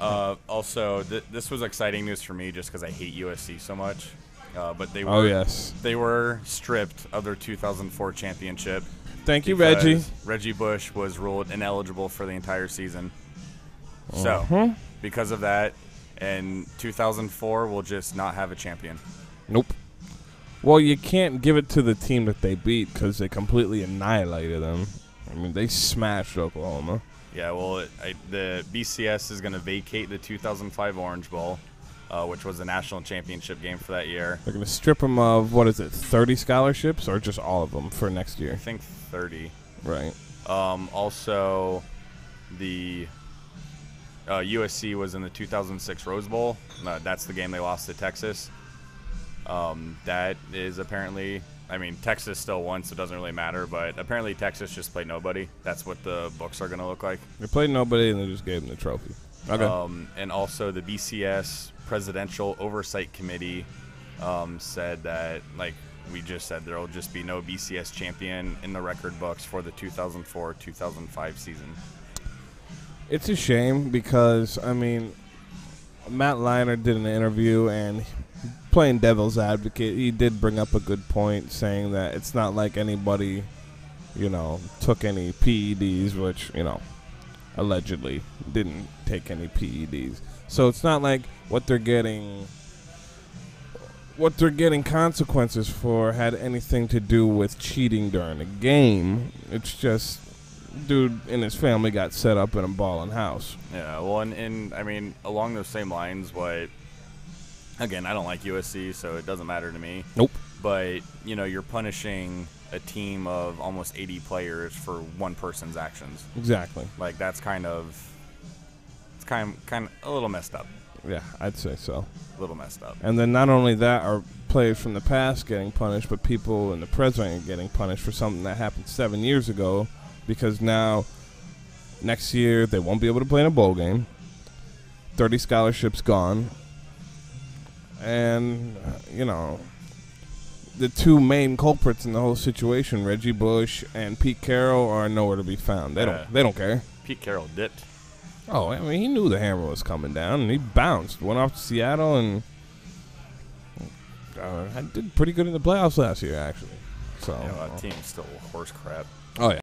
Uh, also, th- this was exciting news for me just because I hate USC so much. Uh, but they were, Oh yes. they were stripped of their 2004 championship. Thank you, Reggie. Reggie Bush was ruled ineligible for the entire season. So, Uh-huh. because of that, and 2004 will just not have a champion. Nope. Well, you can't give it to the team that they beat because they completely annihilated them. I mean, they smashed Oklahoma. Yeah, well, it, I, the BCS is going to vacate the 2005 Orange Bowl, uh, which was the national championship game for that year. They're going to strip them of what is it, 30 scholarships or just all of them for next year? I think 30. Right. Um, also, the uh, USC was in the 2006 Rose Bowl. Uh, that's the game they lost to Texas. Um, that is apparently, I mean, Texas still won, so it doesn't really matter. But apparently, Texas just played nobody. That's what the books are going to look like. They played nobody and they just gave them the trophy. Okay. Um, and also, the BCS Presidential Oversight Committee um, said that, like we just said, there will just be no BCS champion in the record books for the 2004 2005 season. It's a shame because I mean, Matt Leinart did an interview and playing devil's advocate, he did bring up a good point, saying that it's not like anybody, you know, took any PEDs, which you know, allegedly didn't take any PEDs. So it's not like what they're getting. What they're getting consequences for had anything to do with cheating during a game. It's just dude and his family got set up in a balling house. Yeah, well, and, and I mean, along those same lines, what, again, I don't like USC, so it doesn't matter to me. Nope. But, you know, you're punishing a team of almost 80 players for one person's actions. Exactly. Like, that's kind of, it's kind of, kind of a little messed up. Yeah, I'd say so. A little messed up. And then not only that are players from the past getting punished, but people in the present are getting punished for something that happened seven years ago because now next year they won't be able to play in a bowl game. 30 scholarships gone. And, uh, you know, the two main culprits in the whole situation, Reggie Bush and Pete Carroll, are nowhere to be found. They Yeah. don't. They don't care. Pete Carroll dipped. Oh, I mean, he knew the hammer was coming down, and he bounced. Went off to Seattle, and uh, I did pretty good in the playoffs last year, actually. So, You know, that team's still horse crap. oh yeah.